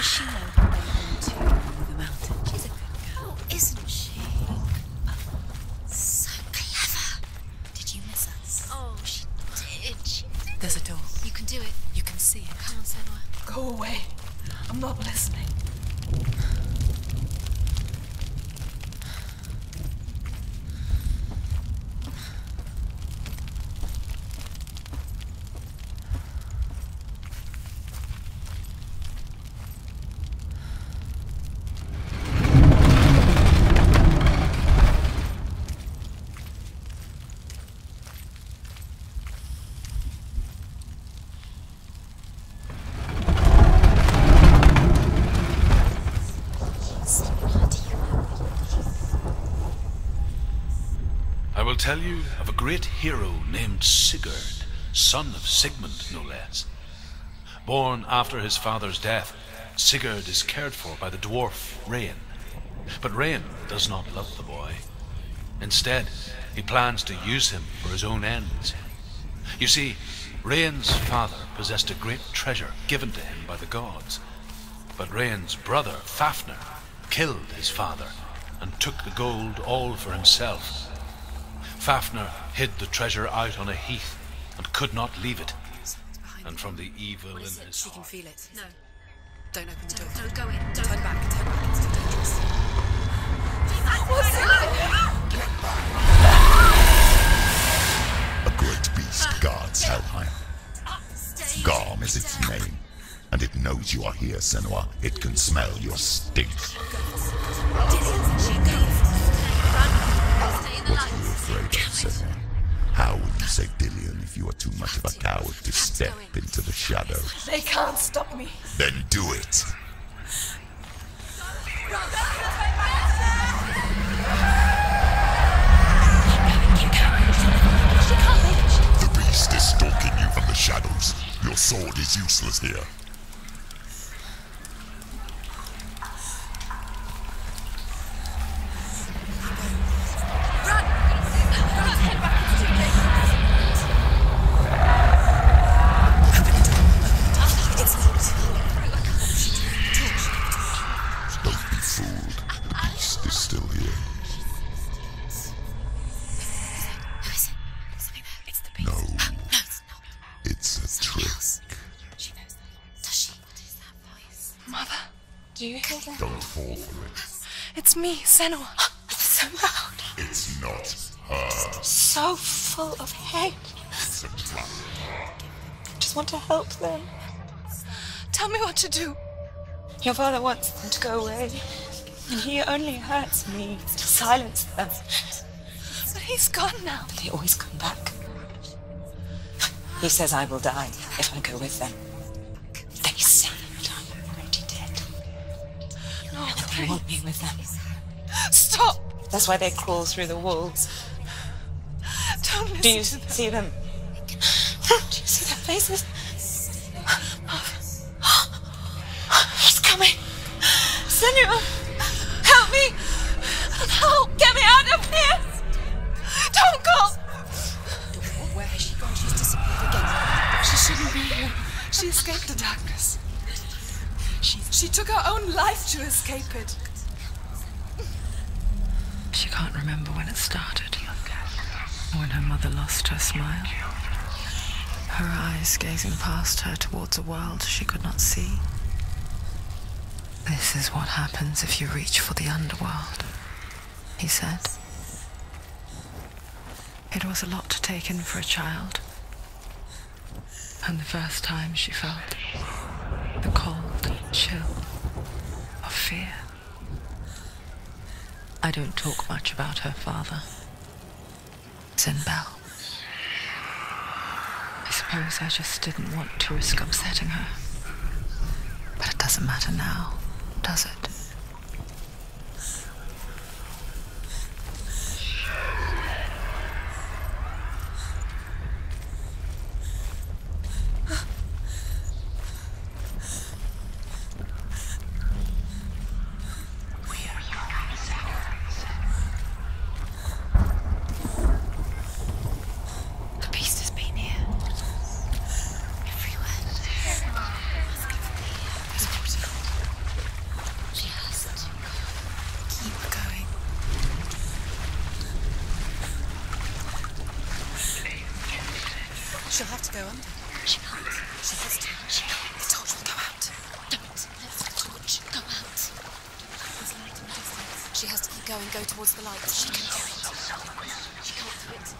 Does she know the way into the mountain? She's a good girl, isn't she? So clever. Did you miss us? Oh, she did. She did. There's a door. You can do it. You can see it. Come on, Senua. Go away. I'm not listening. Senua, do you know? I will tell you of a great hero named Sigurd, son of Sigmund, no less. Born after his father's death, Sigurd is cared for by the dwarf Regin. But Regin does not love the boy. Instead, he plans to use him for his own ends. You see, Regin's father possessed a great treasure given to him by the gods. But Regin's brother, Fafnir, killed his father and took the gold all for himself. Fafnir hid the treasure out on a heath and could not leave it. And from the evil in his She can feel it. No. Don't open the door. Don't go in. Don't. Turn back. Turn back. It's too dangerous. A great beast ah. guards Helheim. Garm is its name, and it knows you are here, Senua. It can smell your stink. What are you afraid of, Senua? How will you save Dillion if you are too much of a coward to step into the shadows? They can't stop me. Then do it! The beast is stalking you from the shadows. Your sword is useless here. Senua. It's so loud. It's not her. So full of hate. It's a trap. I just want to help them. Tell me what to do. Your father wants them to go away. And he only hurts me to silence them. But he's gone now. But They always come back. He says I will die if I go with them. They say that I'm already dead. No, They want me with them. Stop! That's why they crawl through the walls. Don't listen Do you see them? Do you see their faces? He's coming. Senua! Help me! Help! Get me out of here! Don't go! Where has she gone? She's disappeared again. She shouldn't be here. She escaped the darkness. She, she took her own life to escape it. She can't remember when it started. When her mother lost her smile. Her eyes gazing past her towards a world she could not see. This is what happens if you reach for the underworld, he said. It was a lot to take in for a child. And the first time she felt the cold chill of fear. I don't talk much about her father. Zynbel. I suppose I just didn't want to risk upsetting her. But it doesn't matter now, does it? She'll have to go under. She can't. She has to. She can't. The torch will go out. Don't let the torch go out. There's light in the distance. She has to keep going, go towards the light. She can do it. She can't do it.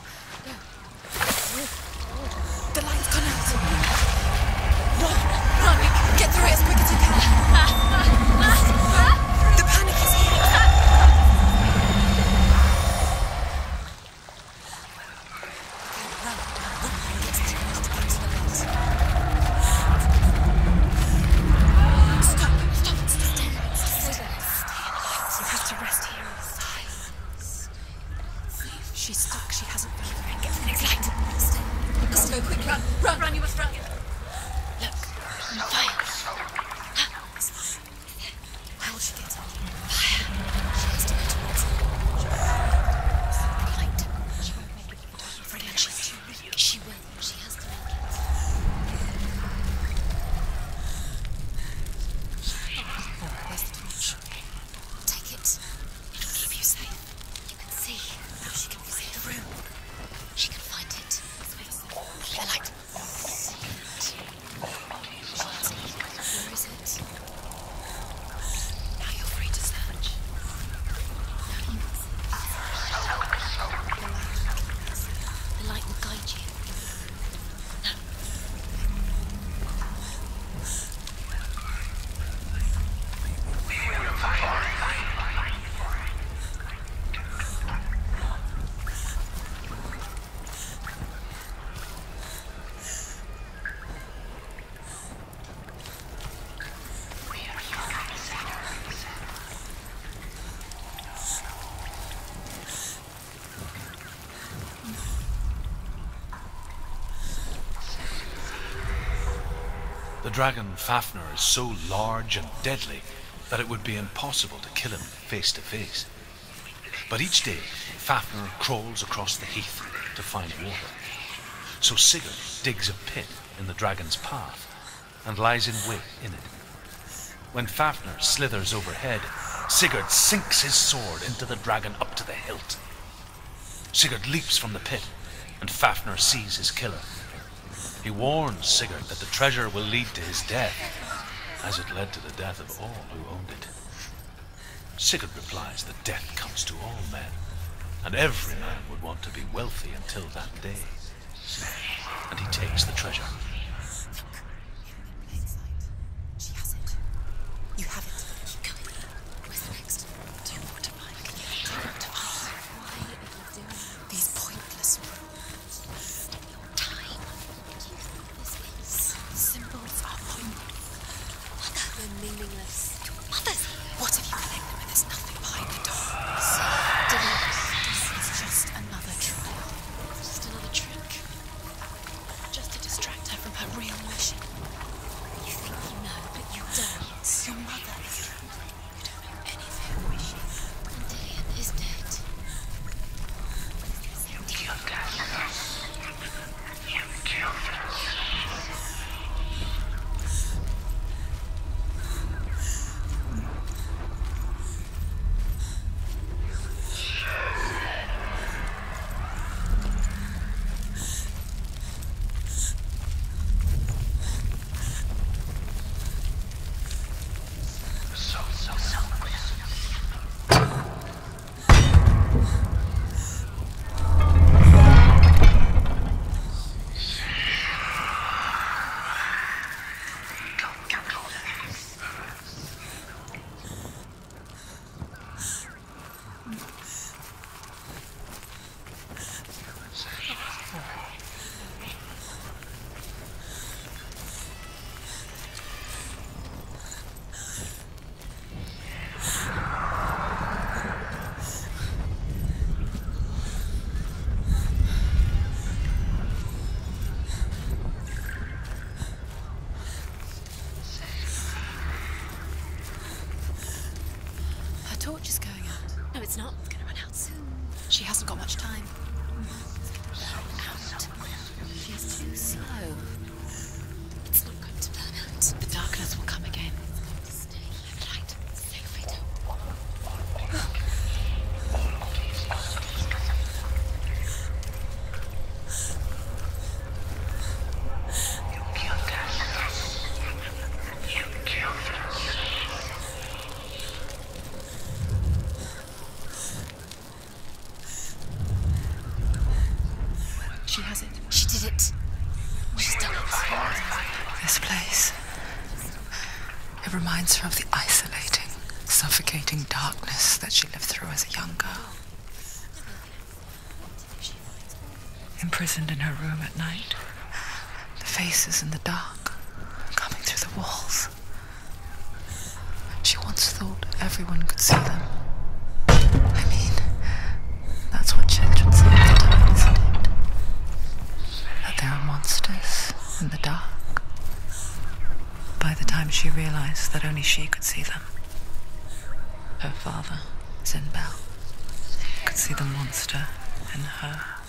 The dragon Fafnir is so large and deadly that it would be impossible to kill him face to face. But each day, Fafnir crawls across the heath to find water. So Sigurd digs a pit in the dragon's path and lies in wait in it. When Fafnir slithers overhead, Sigurd sinks his sword into the dragon up to the hilt. Sigurd leaps from the pit, and Fafnir sees his killer. He warns Sigurd that the treasure will lead to his death, as it led to the death of all who owned it. Sigurd replies that death comes to all men, and every man would want to be wealthy until that day. And he takes the treasure. It reminds her of the isolating, suffocating darkness that she lived through as a young girl. Imprisoned in her room at night, the faces in the dark coming through the walls. She once thought everyone could see them. I mean, that's what children say all the time, isn't it? That there are monsters in the dark. By the time she realized that only she could see them, her father, Zynbel, could see in her.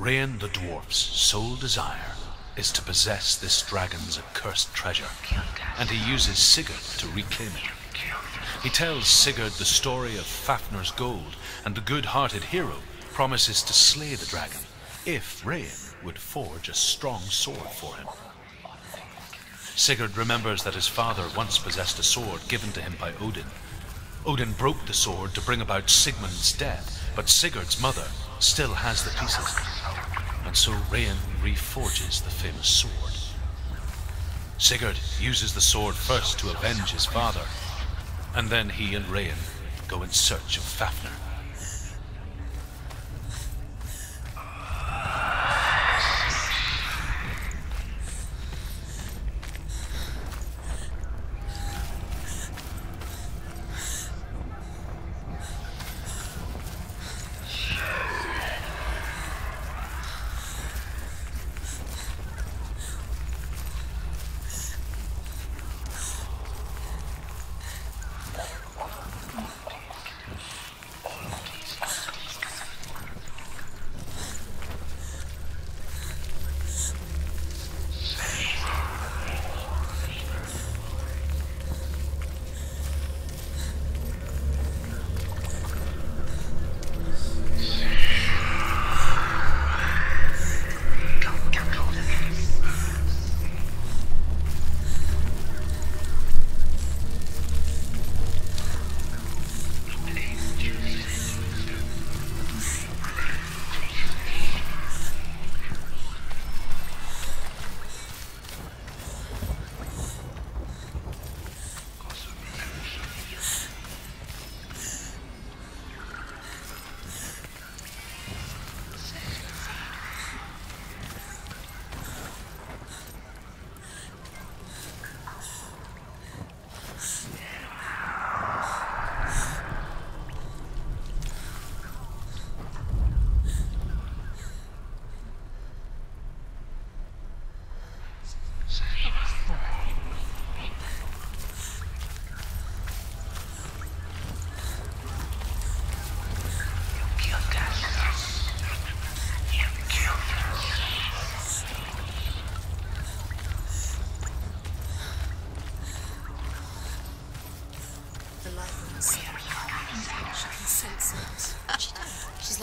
Regin the dwarf's sole desire is to possess this dragon's accursed treasure, and he uses Sigurd to reclaim it. He tells Sigurd the story of Fafnir's gold, and the good-hearted hero promises to slay the dragon if Regin would forge a strong sword for him. Sigurd remembers that his father once possessed a sword given to him by Odin. Odin broke the sword to bring about Sigmund's death, but Sigurd's mother still has the pieces. And so Regin reforges the famous sword. Sigurd uses the sword first to avenge his father, and then he and Regin go in search of Fafnir.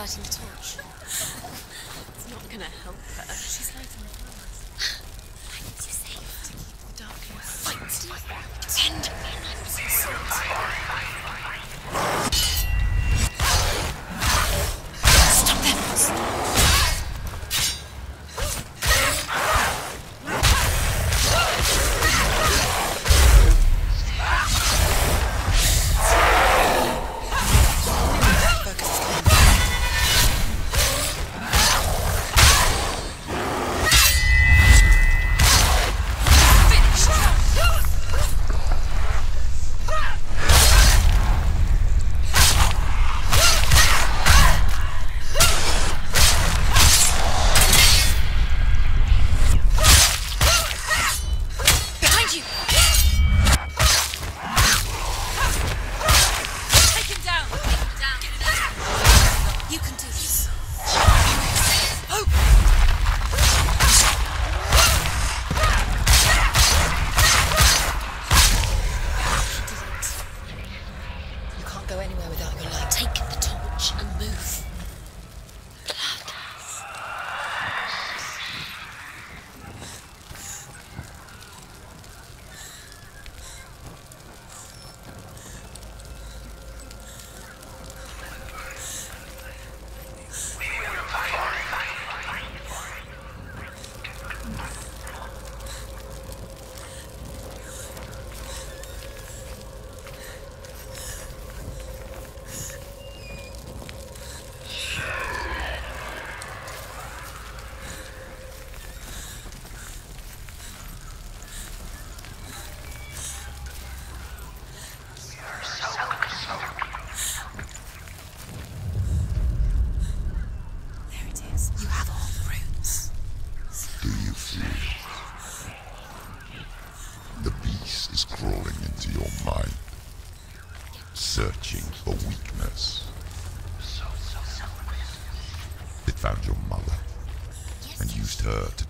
starting to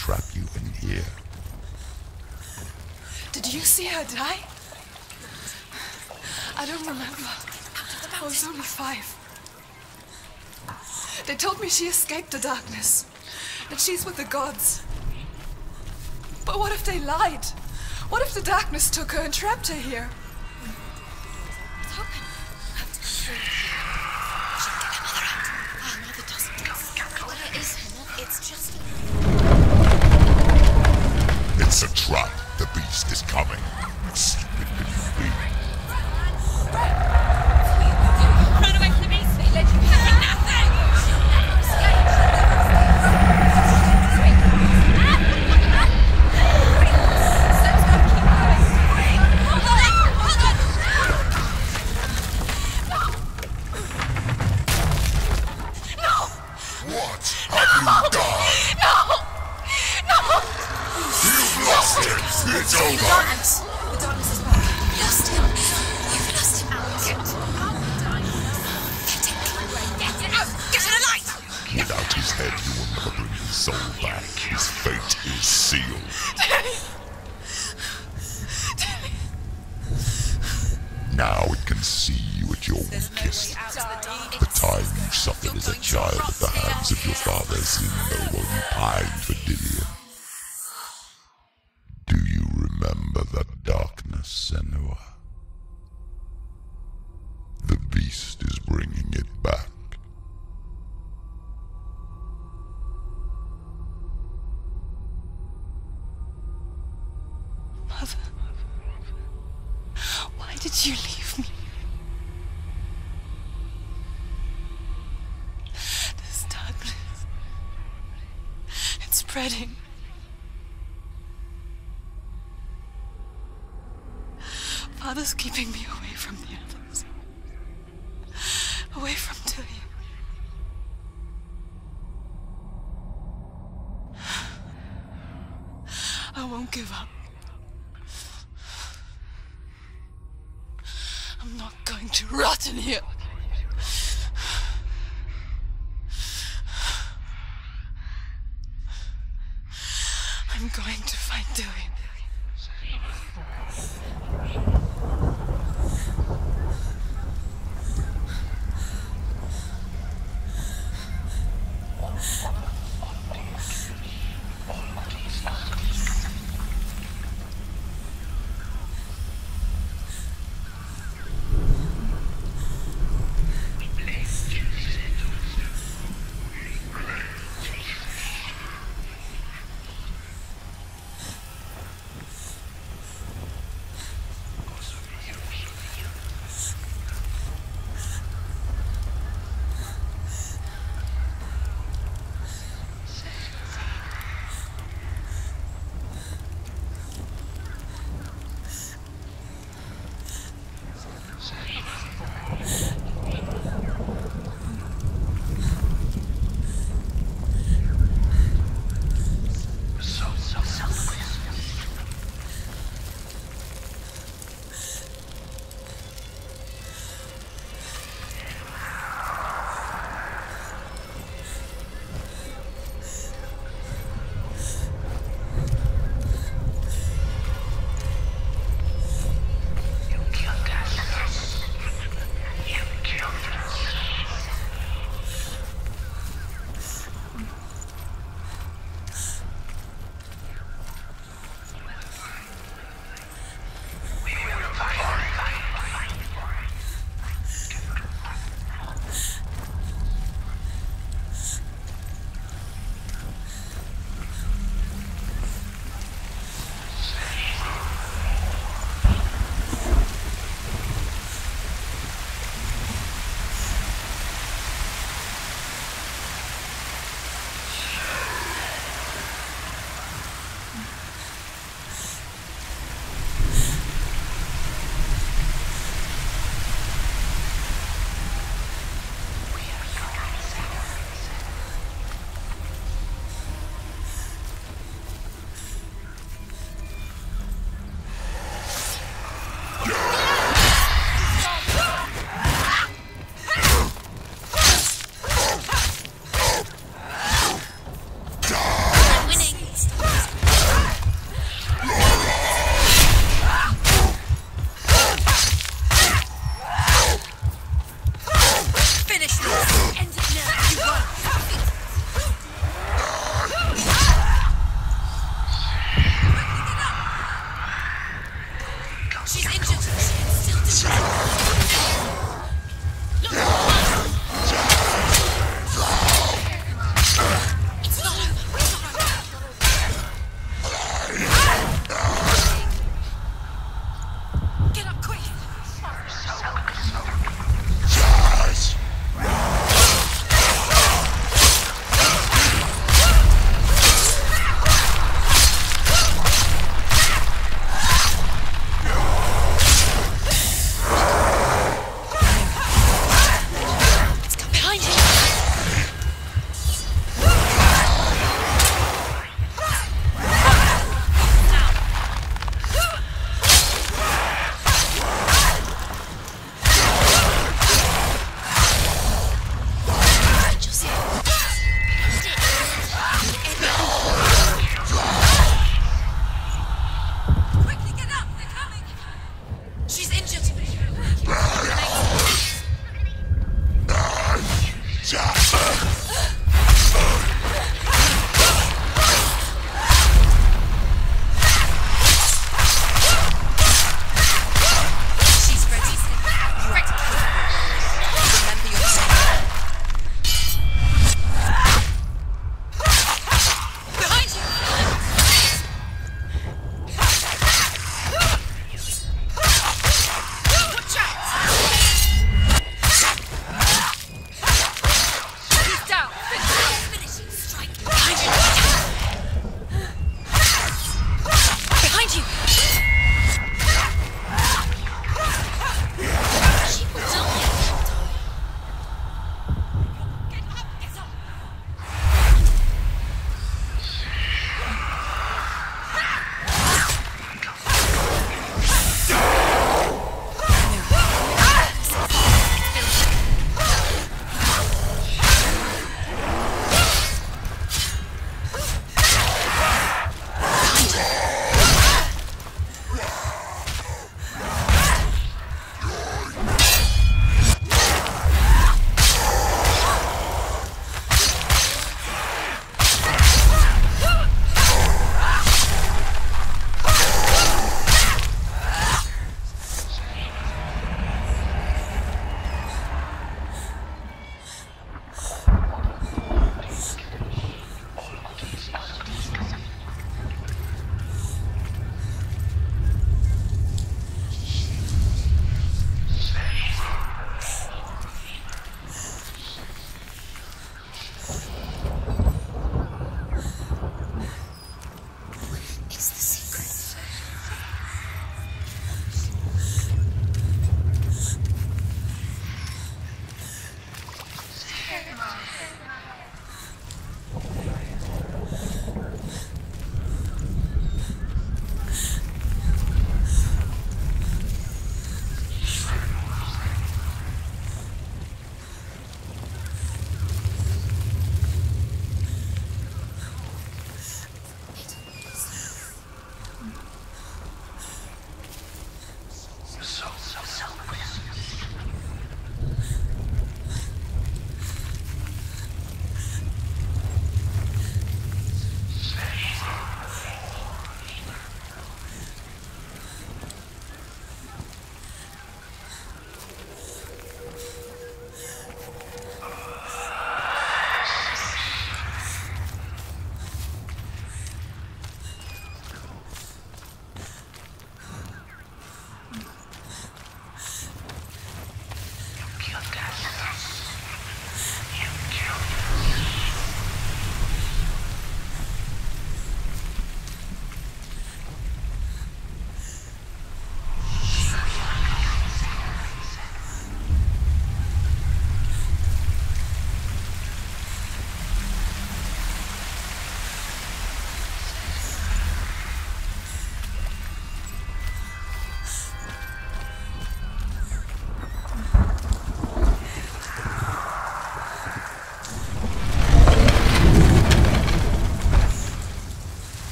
trap you in here. Did you see her die? I don't remember. I was only five. They told me she escaped the darkness, that she's with the gods. But what if they lied? What if the darkness took her and trapped her here? give up.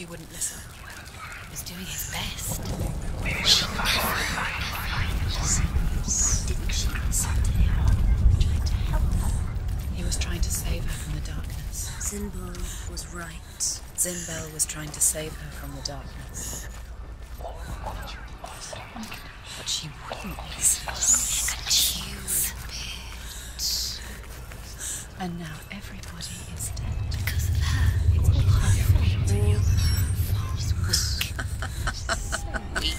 She wouldn't listen. He was doing his best. Didn't she listen to him? Trying to help her. He was trying to save her from the darkness. Zynbel was right. Zynbel was trying to save her from the darkness. But she wouldn't listen. And now everybody is dead.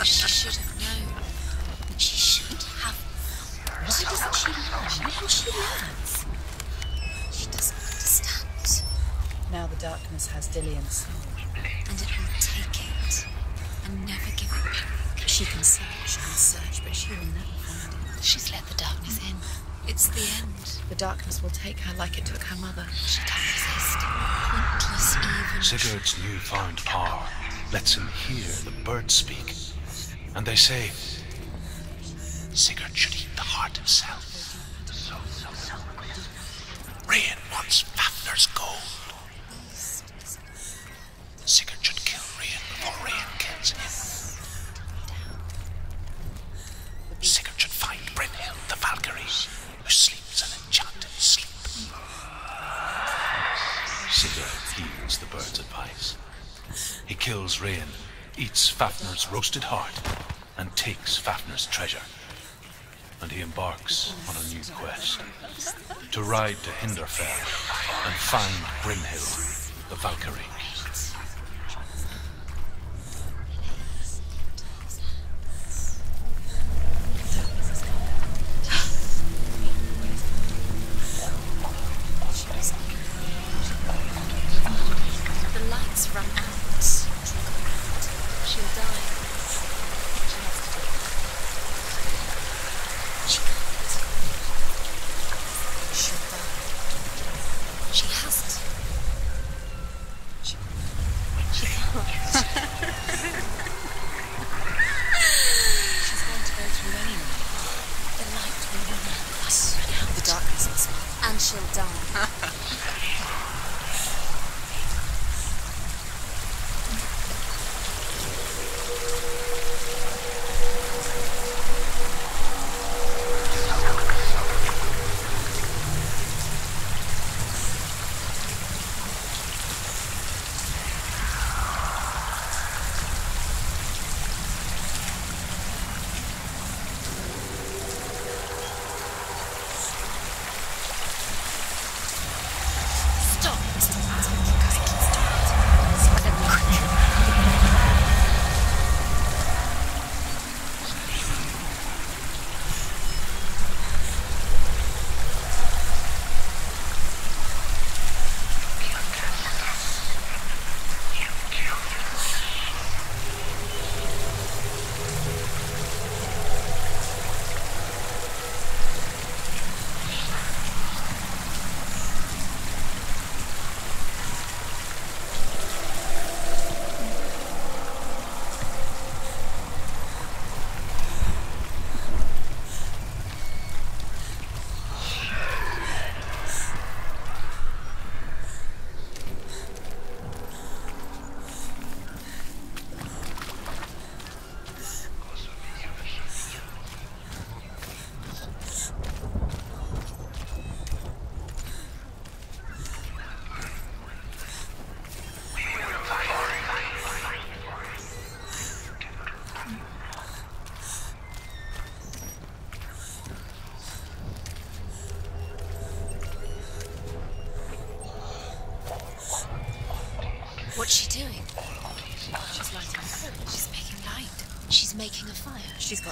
She should have known. She shouldn't have. Why doesn't she learn? Maybe she learns. She doesn't understand. Now the darkness has Dillion's soul. And it will take it. And never give it back. She can search and search, but she will never find it. She's let the darkness in. It's the end. The darkness will take her like it took her mother. She can't resist. Pointless even. Sigurd's newfound power lets him hear the birds speak. And they say, Sigurd should eat the heart himself. Regin wants Fafnir's gold. Sigurd should kill Regin before Regin kills him. Sigurd should find Brynhild the Valkyrie, who sleeps an enchanted sleep. Sigurd heeds the bird's advice. He kills Regin, eats Fafnir's roasted heart, and takes Fafnir's treasure. And he embarks on a new quest to ride to Hinderfell and find Brynhild the Valkyrie.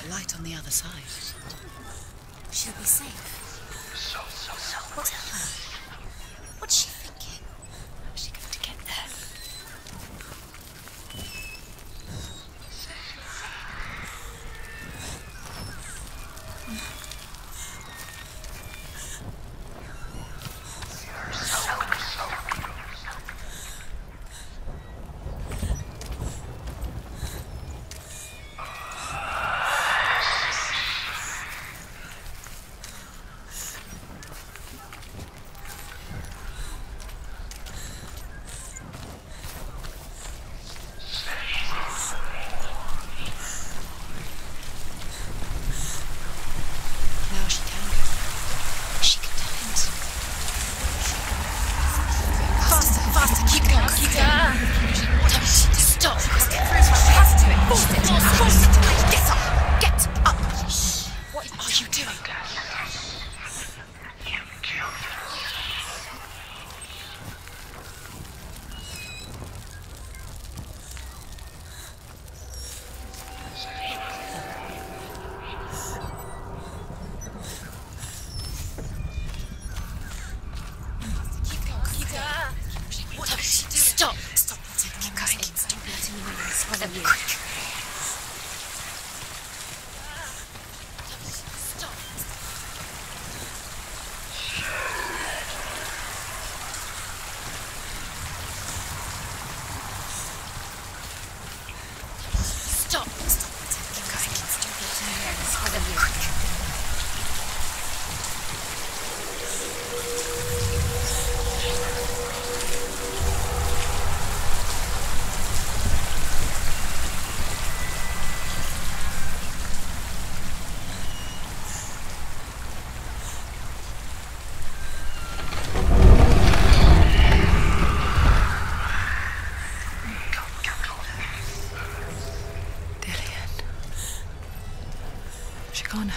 Got light on the other side.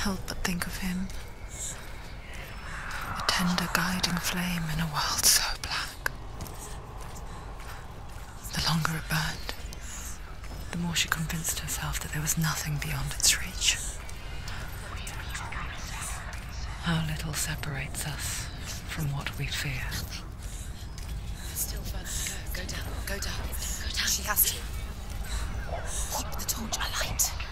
help but think of him. A tender guiding flame in a world so black. The longer it burned, the more she convinced herself that there was nothing beyond its reach. How little separates us from what we fear. Still further go. Go down. Go down. Go down. She has to. Keep the torch alight.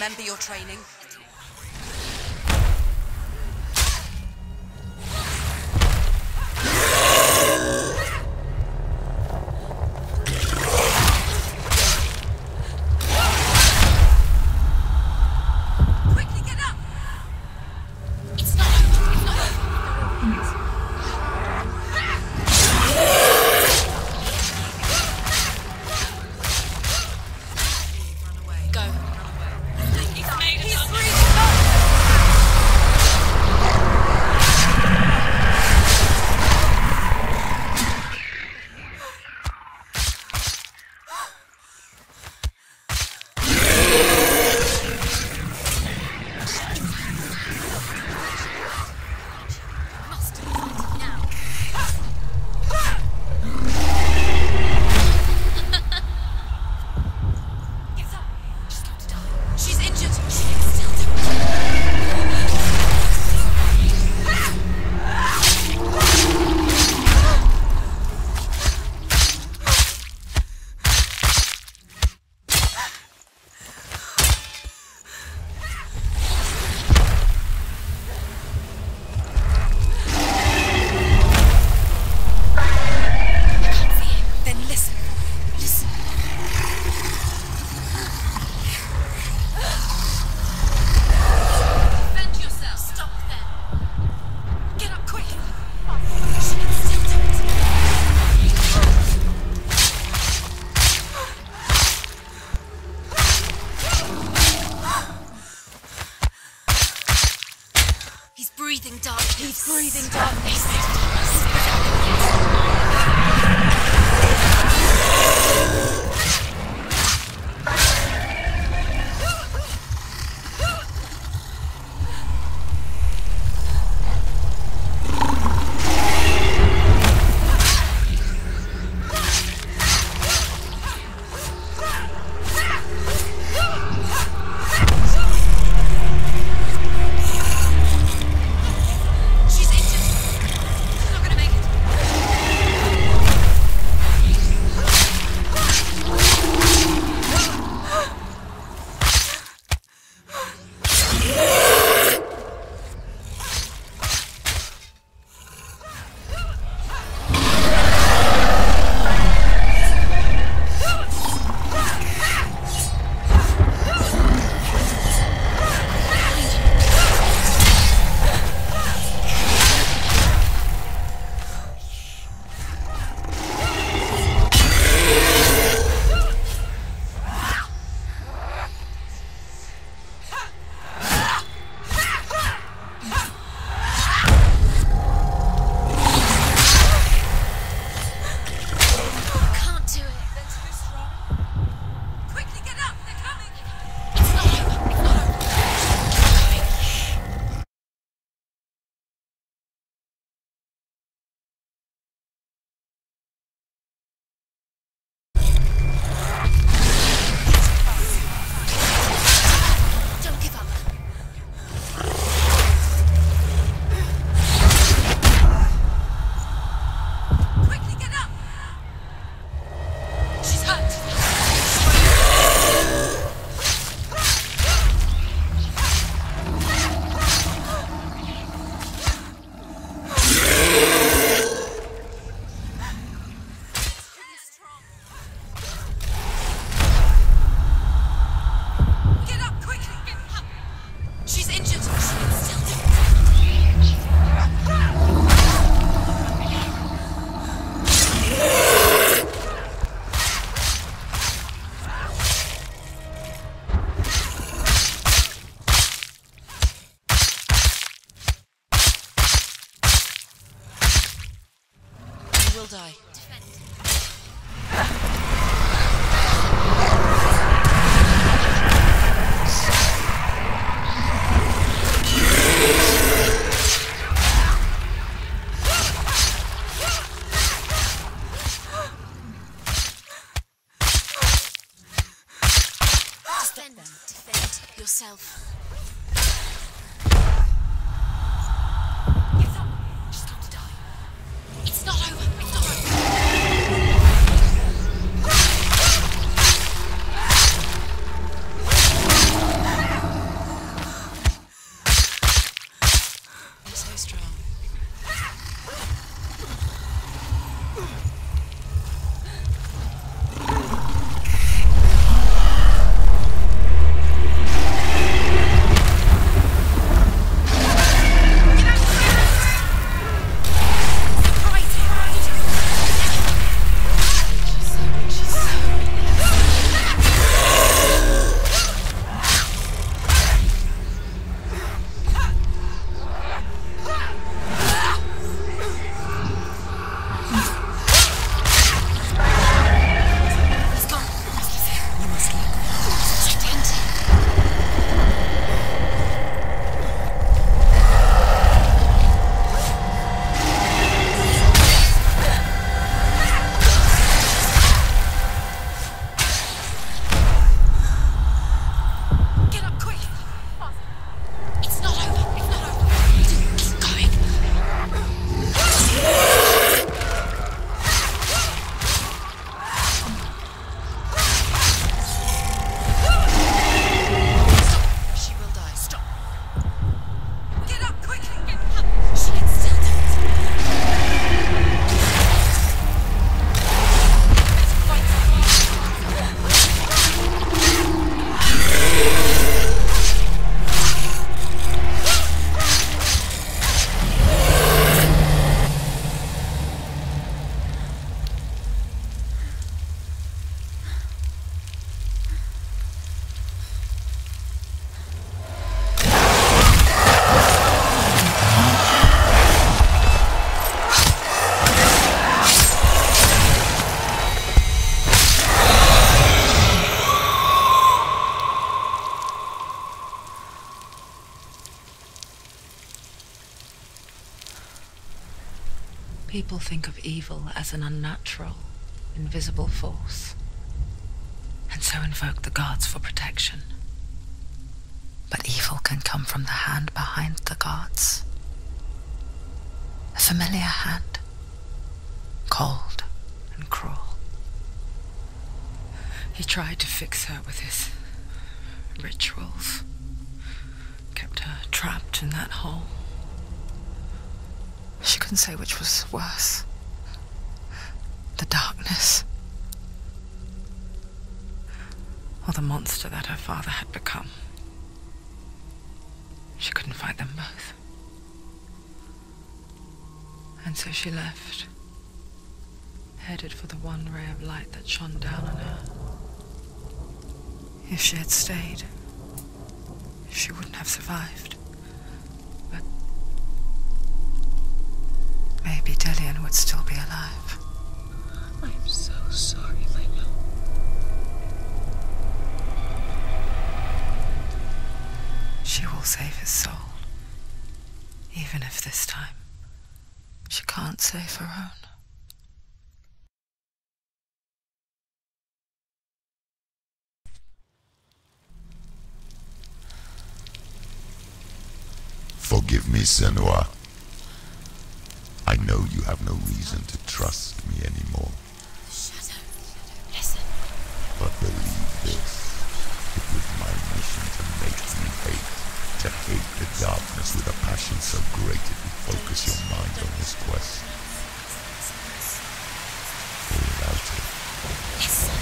Remember your training. People think of evil as an unnatural, invisible force, and so invoke the gods for protection. But evil can come from the hand behind the gods. A familiar hand, cold and cruel. He tried to fix her with his rituals, kept her trapped in that hole. She couldn't say which was worse the darkness or the monster that her father had become. She couldn't fight them both. And so she left, headed for the one ray of light that shone down on her. If she had stayed, she wouldn't have survived. Maybe Dillion would still be alive. I'm so sorry, my love. She will save his soul. Even if this time she can't save her own. Forgive me, Senua. I know you have no reason to trust me anymore. Shadow, listen. But believe this, it was my mission to make you hate, to hate the darkness with a passion so great it would focus your mind on this quest. For without it, Listen.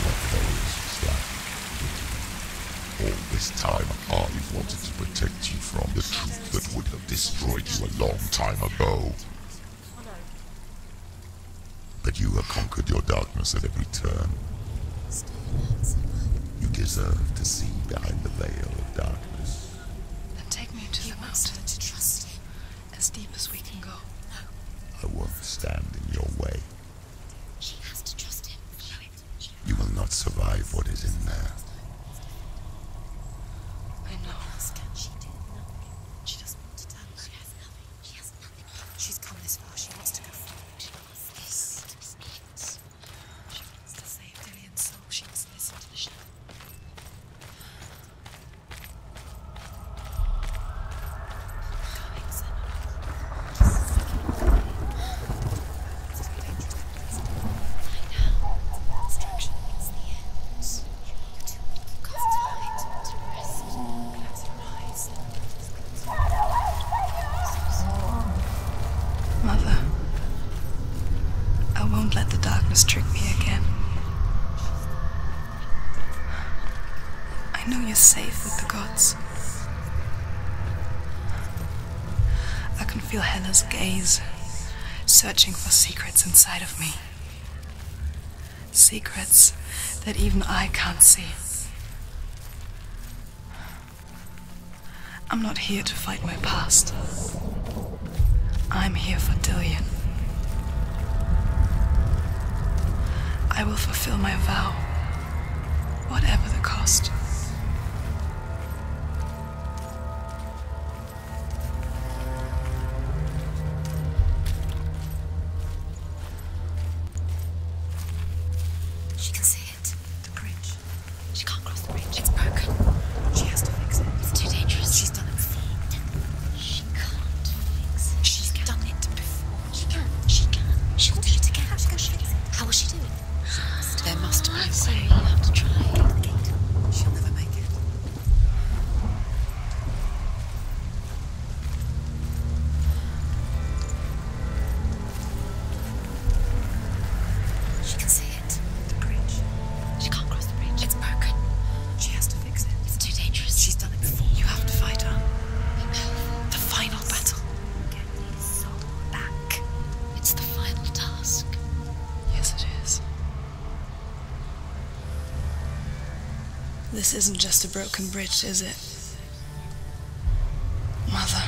what those was like. All this time I've wanted to protect you from the truth that would have destroyed you a long time ago. But you have conquered your darkness at every turn. You deserve to see behind the veil of darkness. Searching for secrets inside of me. Secrets that even I can't see. I'm not here to fight my past. I'm here for Dillion. I will fulfill my vow, isn't just a broken bridge, is it? Mother,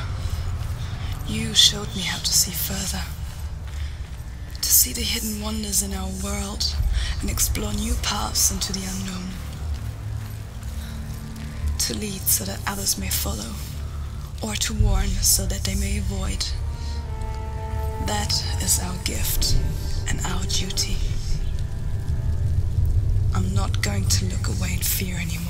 you showed me how to see further. To see the hidden wonders in our world and explore new paths into the unknown. To lead so that others may follow, or to warn so that they may avoid. That is our gift and our duty. I'm not going to look away in fear anymore.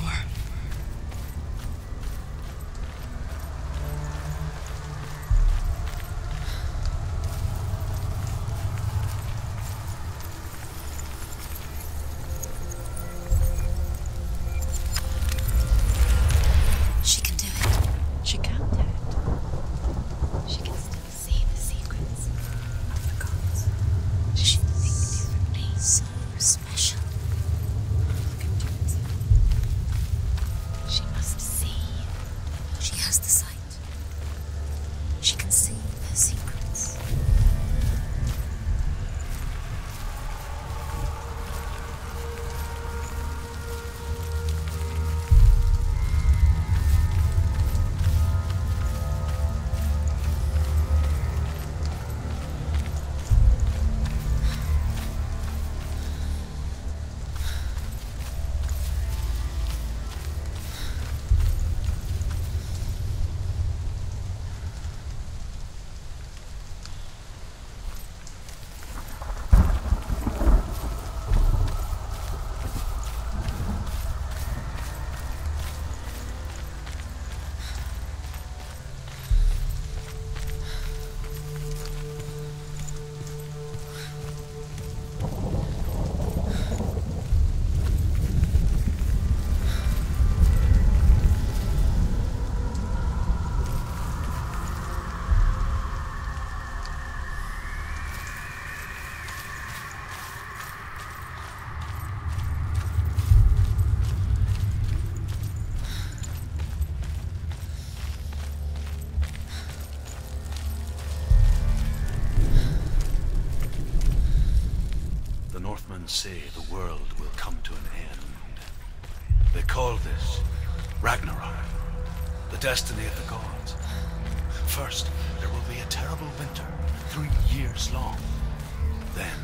Say the world will come to an end. They call this Ragnarok, the destiny of the gods. First, there will be a terrible winter, three years long. Then,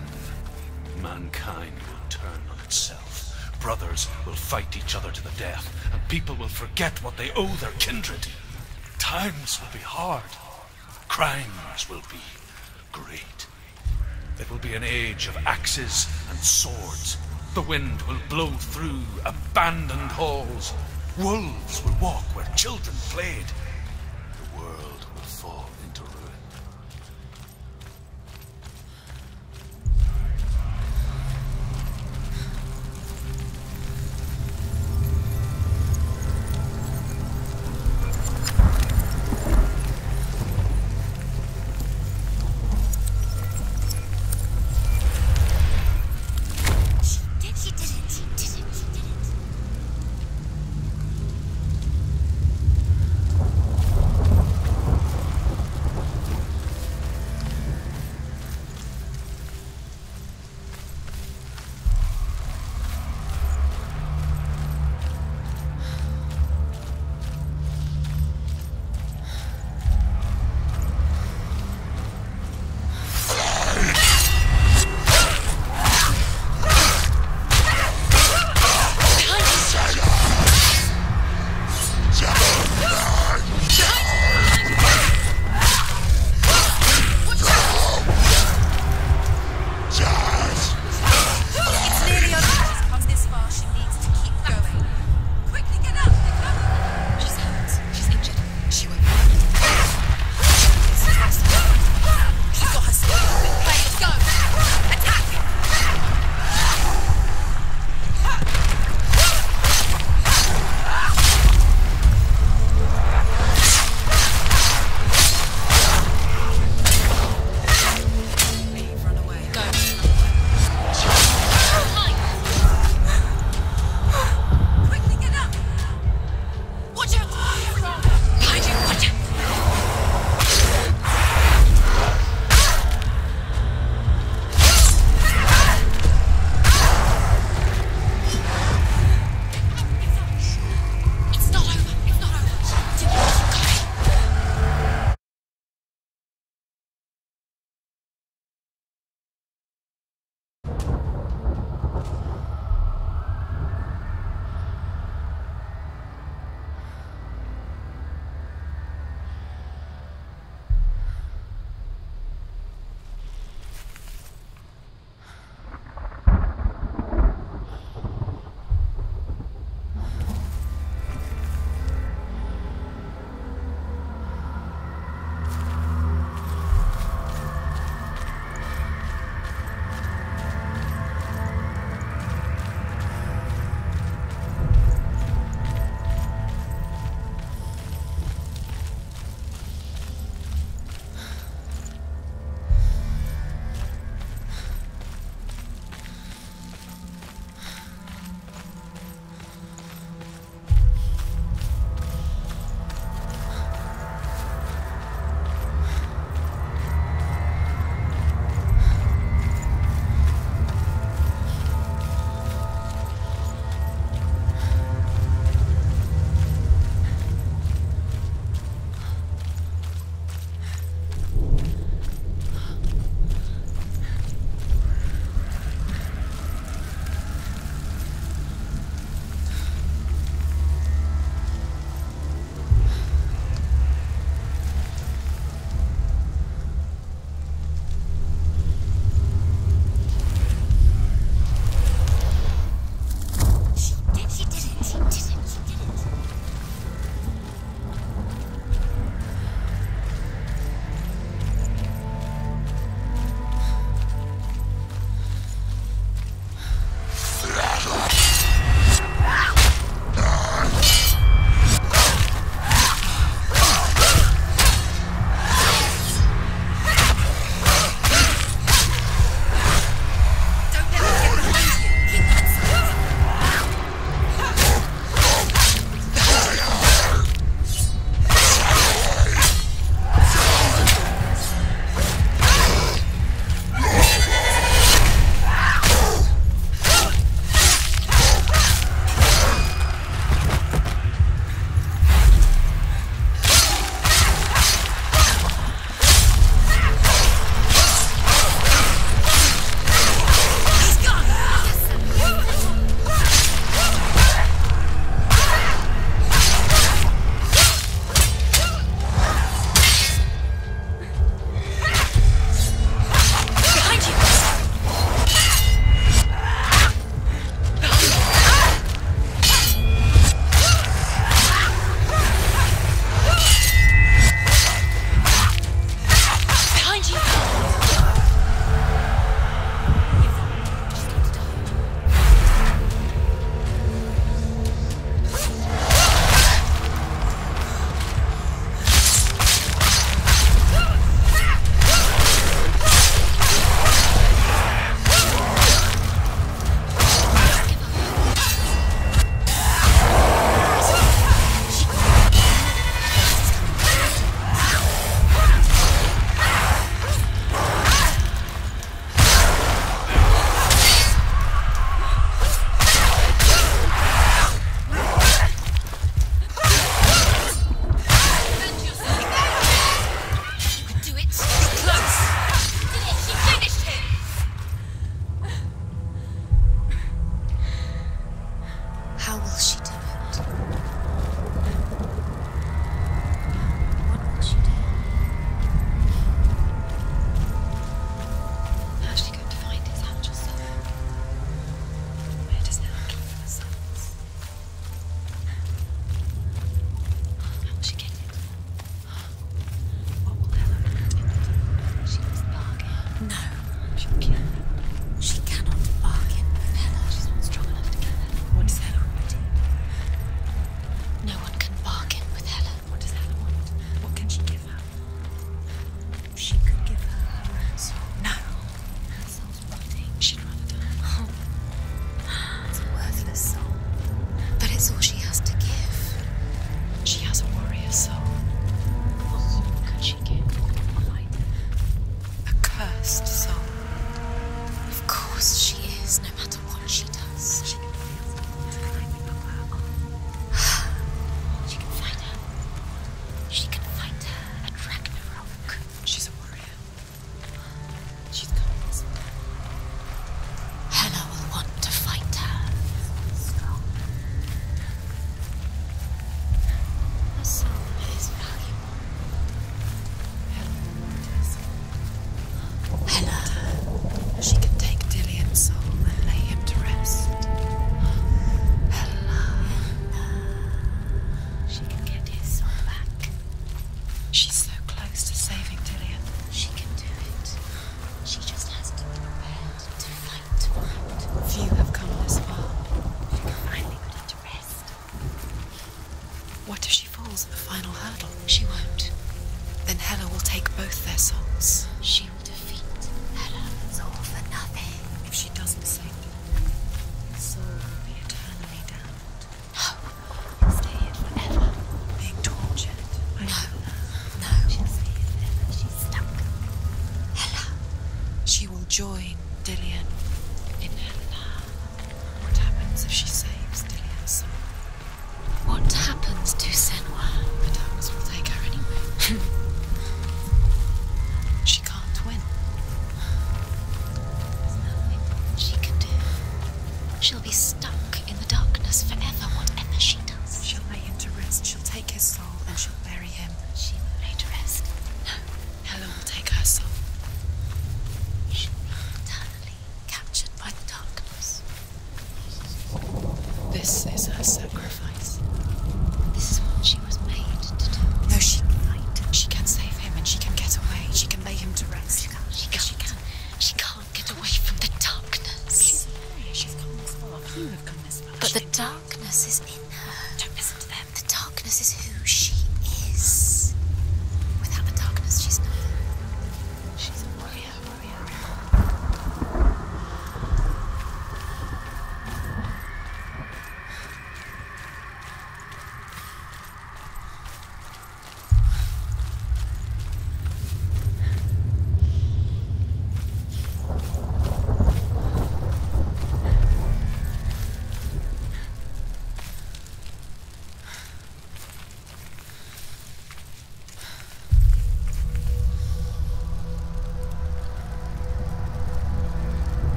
mankind will turn on itself. Brothers will fight each other to the death, and people will forget what they owe their kindred. Times will be hard. Crimes will be great. It will be an age of axes and swords. The wind will blow through abandoned halls. Wolves will walk where children played. The world will fall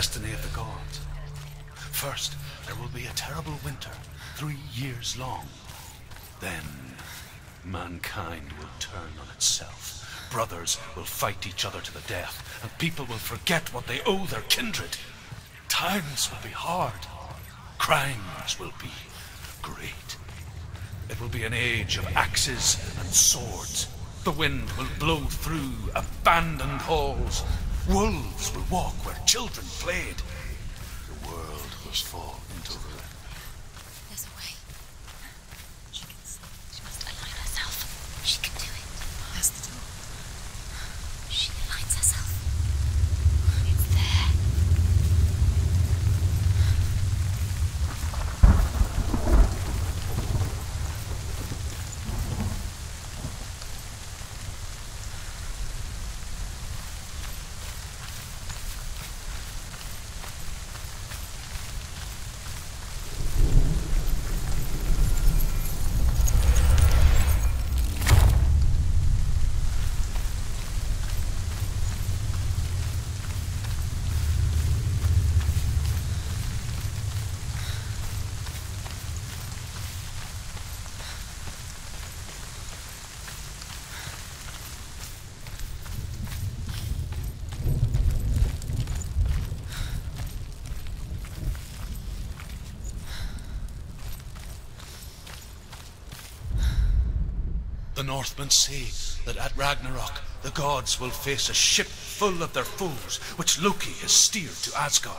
destiny of the gods. First, there will be a terrible winter, three years long. Then, mankind will turn on itself. Brothers will fight each other to the death, and people will forget what they owe their kindred. Times will be hard. Crimes will be great. It will be an age of axes and swords. The wind will blow through abandoned halls. Wolves will walk where children played. The world will fall into ruin. There's a way. She can see. She must align herself. She can do it. There's the door. She aligns herself. It's there. The Northmen say that at Ragnarok the gods will face a ship full of their foes, which Loki has steered to Asgard.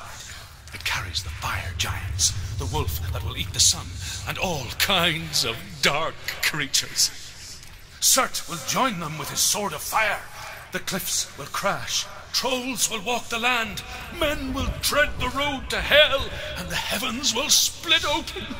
It carries the fire giants, the wolf that will eat the sun, and all kinds of dark creatures. Surt will join them with his sword of fire. The cliffs will crash. Trolls will walk the land. Men will tread the road to hell, and the heavens will split open.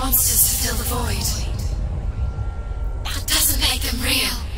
monsters to fill the void. That doesn't make them real.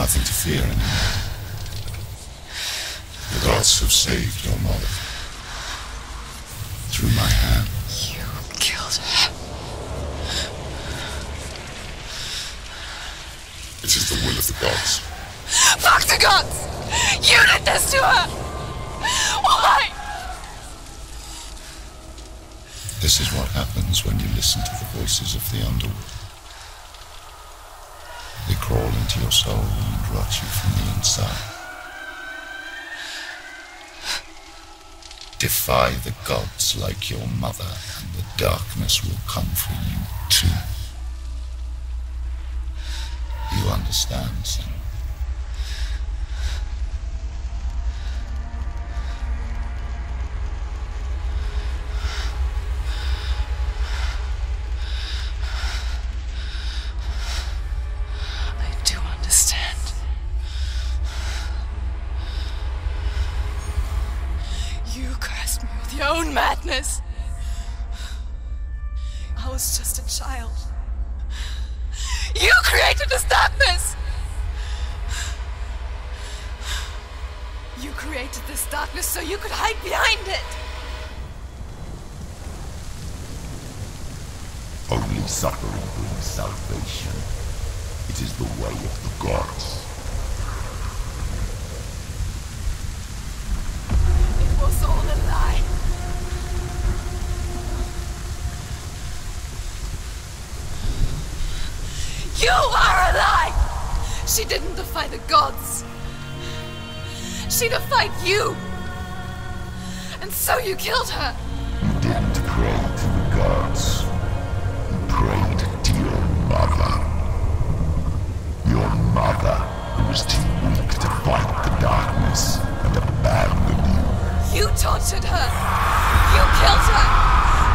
nothing to fear anymore. The gods have saved your mother. Through my hands. You killed her. It is the will of the gods. Fuck the gods! You did this to her! Why? This is what happens when you listen to the voices of the underworld into your soul and rot you from the inside. Defy the gods like your mother, and the darkness will come for you too. You understand, son? was just a child. You created this darkness! You created this darkness so you could hide behind it! Only suffering brings salvation. It is the way of the gods. You are a lie! She didn't defy the gods. She defied you. And so you killed her. You didn't pray to the gods. You prayed to your mother. Your mother, who was too weak to fight the darkness and abandoned you. You tortured her. You killed her.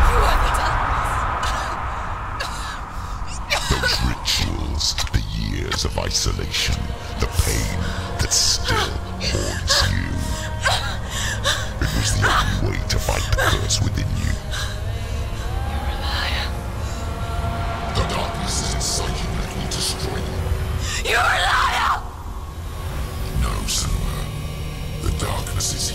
You were the darkness. Those rituals, the years of isolation, the pain that still haunts you. It was the only way to fight the curse within you. You're a liar. The darkness is inside you, let me destroy you. You're a liar! No, Senua. The darkness is here.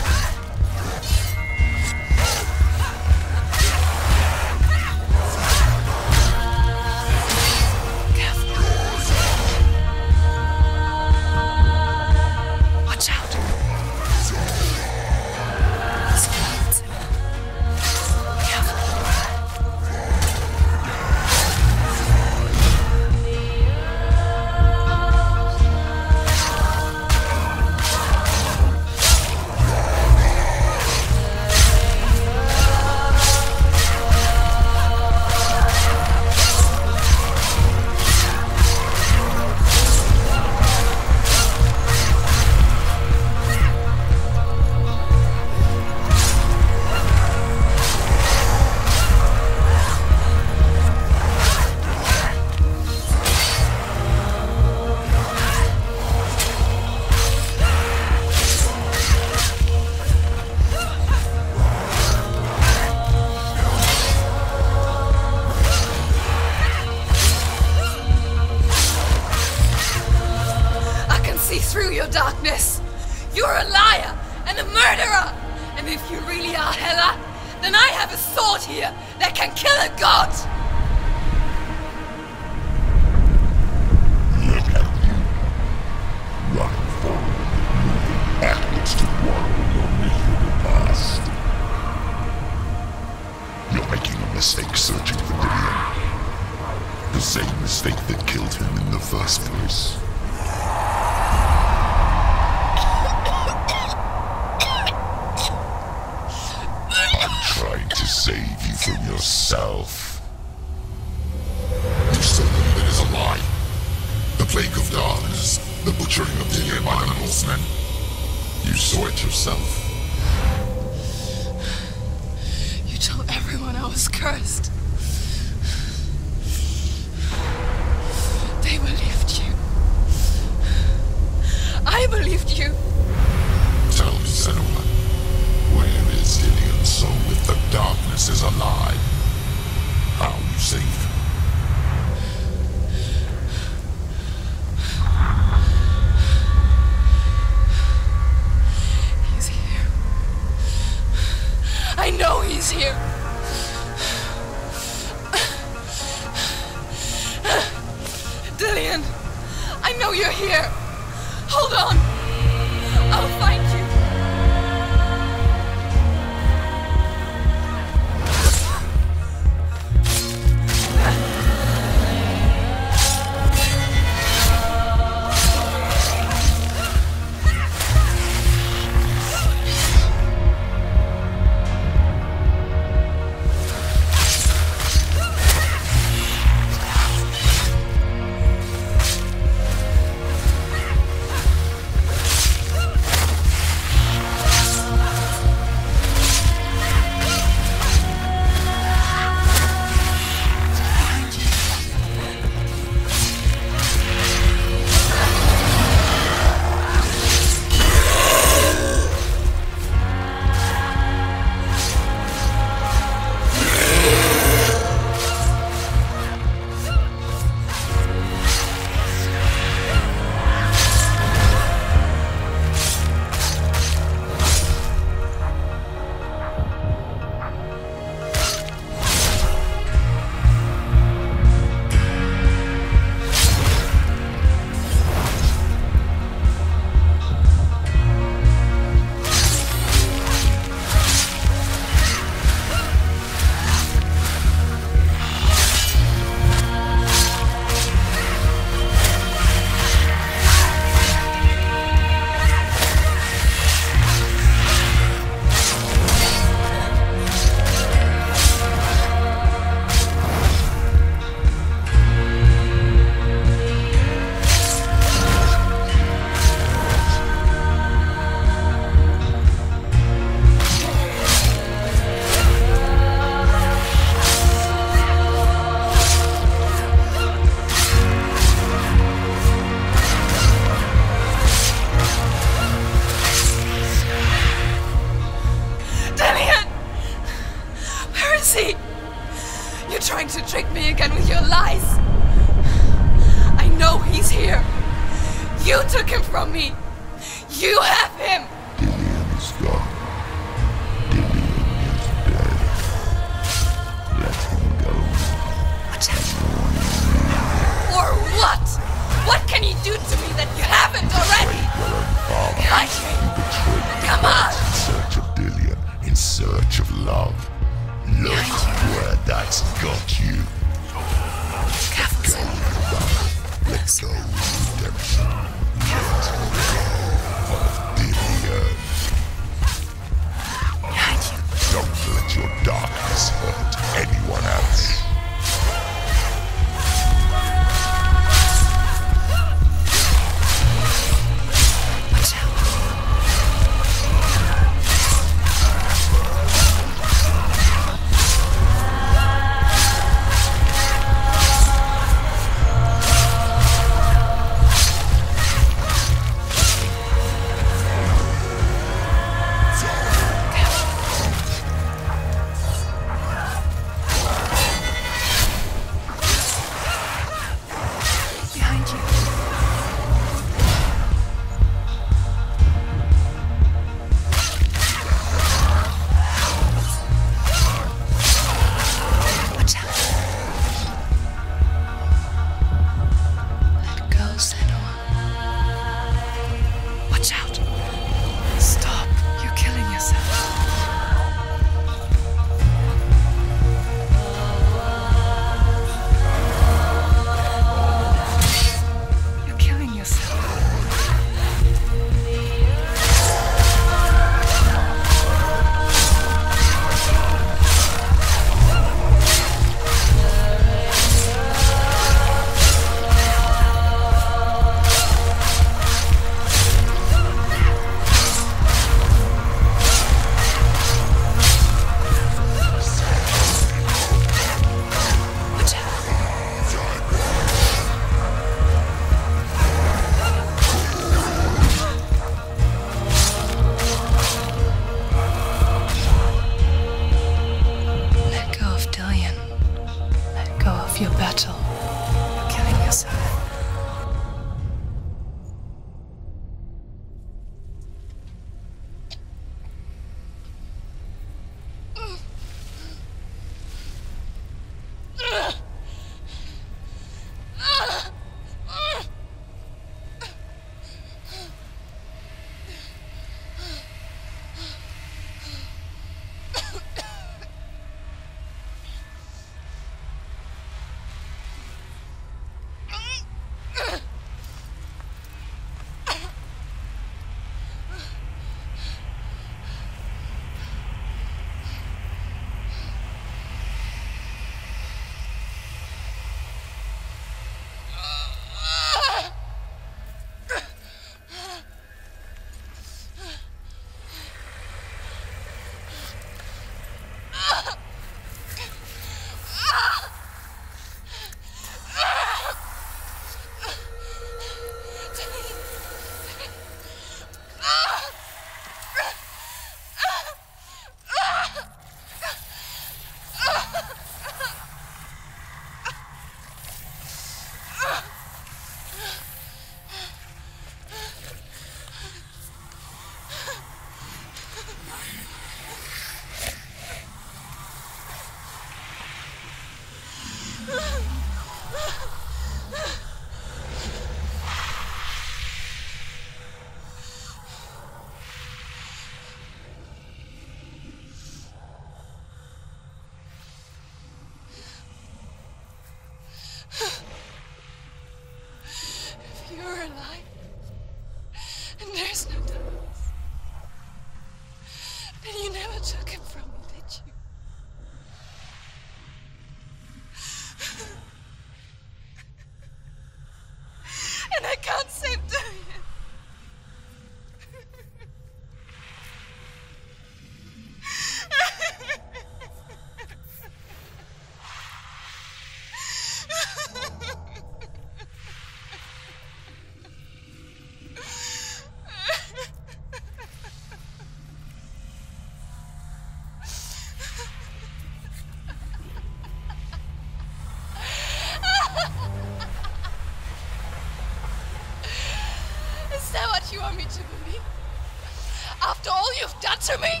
To me?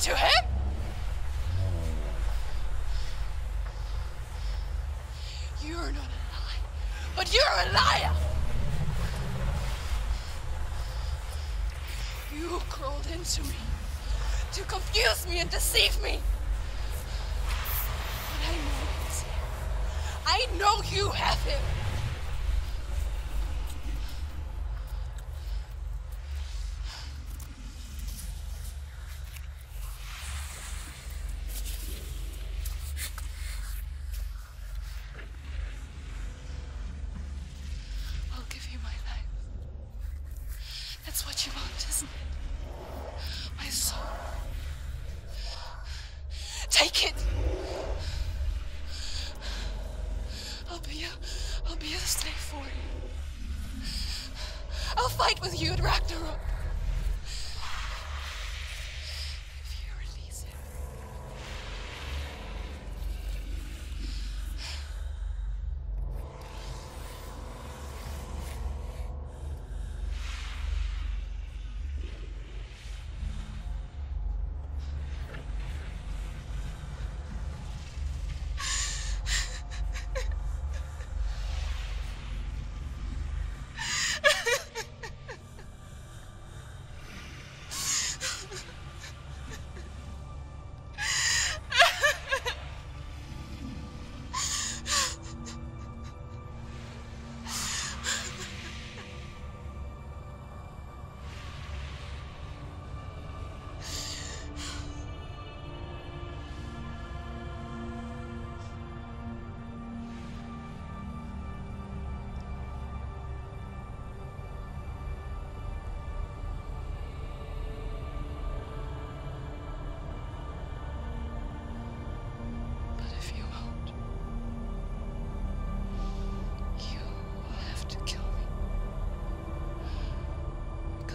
To him? You're not a liar, but you're a liar! You crawled into me to confuse me and deceive me.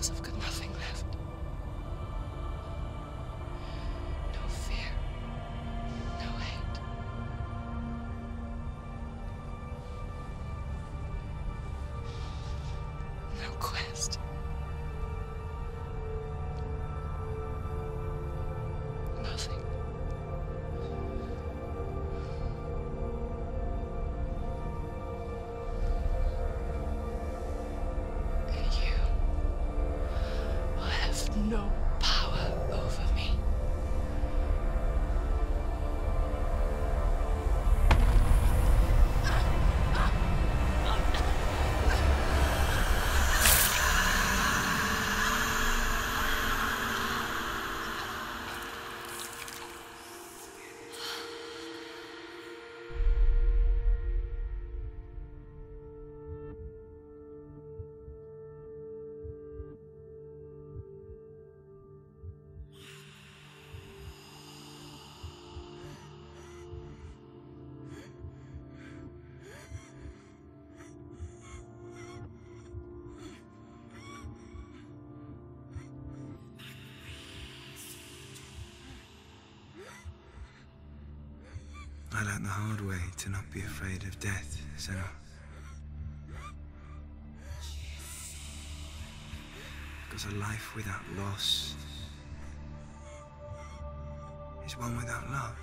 Because I've got no I learned the hard way to not be afraid of death, Senua. Because a life without loss is one without love.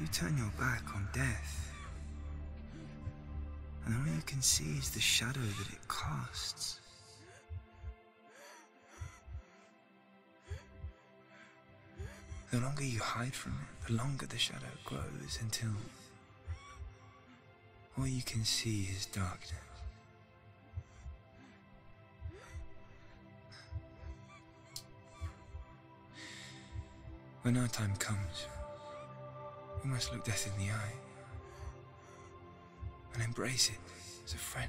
You turn your back on death, and all you can see is the shadow that it casts. The longer you hide from it, the longer the shadow grows until all you can see is darkness. When our time comes, we must look death in the eye and embrace it as a friend.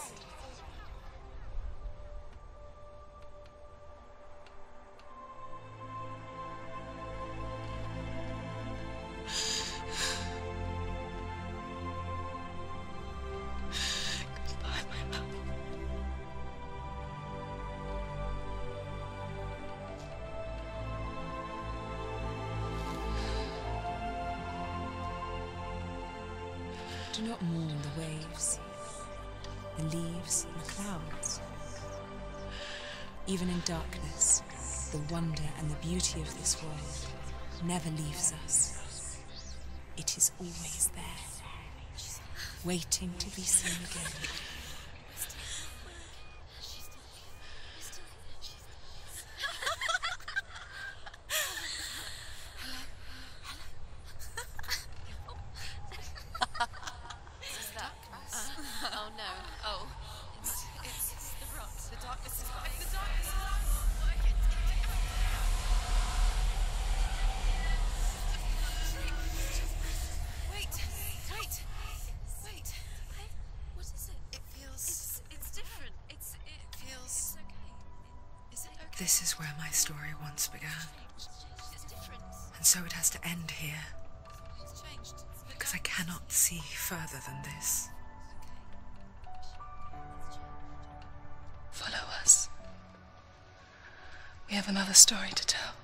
beauty of this world never leaves us. It is always there, waiting to be seen again. further than this. Follow us. We have another story to tell.